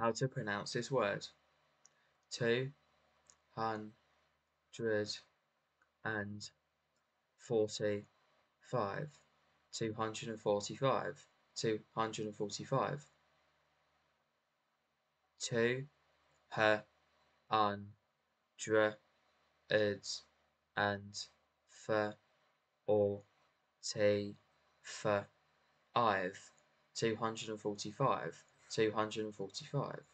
how to pronounce this word. Two hundred and forty-five. Two hundred and forty-five. Two hundred and forty-five. Two hundred and forty-five. Two hundred and forty-five. 245